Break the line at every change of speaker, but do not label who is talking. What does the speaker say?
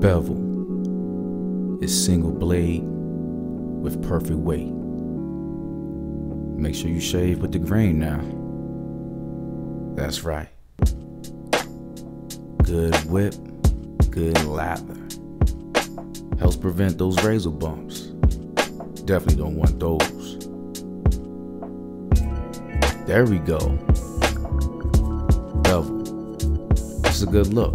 Bevel is single blade with perfect weight. Make sure you shave with the grain now. That's right. Good whip, good lather. Helps prevent those razor bumps. Definitely don't want those. There we go. Bevel. It's a good look.